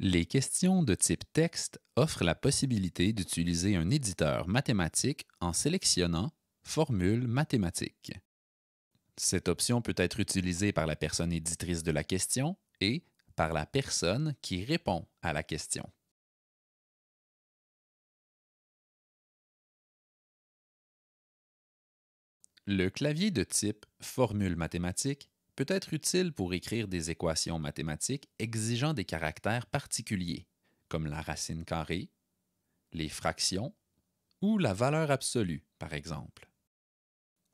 Les questions de type texte offrent la possibilité d'utiliser un éditeur mathématique en sélectionnant Formule mathématique. Cette option peut être utilisée par la personne éditrice de la question et par la personne qui répond à la question. Le clavier de type Formule mathématique peut être utile pour écrire des équations mathématiques exigeant des caractères particuliers, comme la racine carrée, les fractions ou la valeur absolue, par exemple.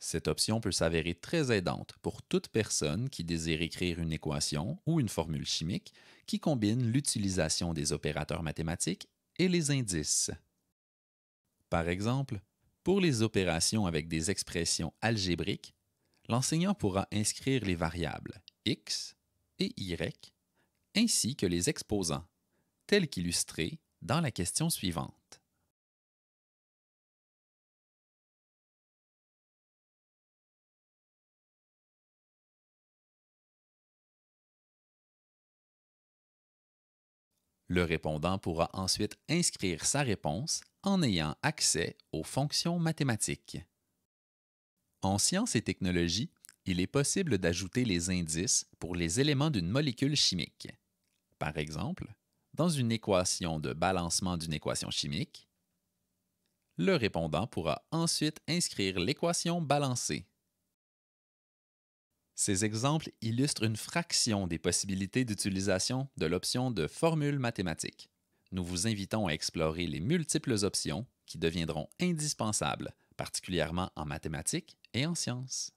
Cette option peut s'avérer très aidante pour toute personne qui désire écrire une équation ou une formule chimique qui combine l'utilisation des opérateurs mathématiques et les indices. Par exemple, pour les opérations avec des expressions algébriques, l'enseignant pourra inscrire les variables x et y ainsi que les exposants, tels qu'illustrés dans la question suivante. Le répondant pourra ensuite inscrire sa réponse en ayant accès aux fonctions mathématiques. En sciences et technologies, il est possible d'ajouter les indices pour les éléments d'une molécule chimique. Par exemple, dans une équation de balancement d'une équation chimique, le répondant pourra ensuite inscrire l'équation balancée. Ces exemples illustrent une fraction des possibilités d'utilisation de l'option de formule mathématique. Nous vous invitons à explorer les multiples options qui deviendront indispensables, particulièrement en mathématiques et en sciences.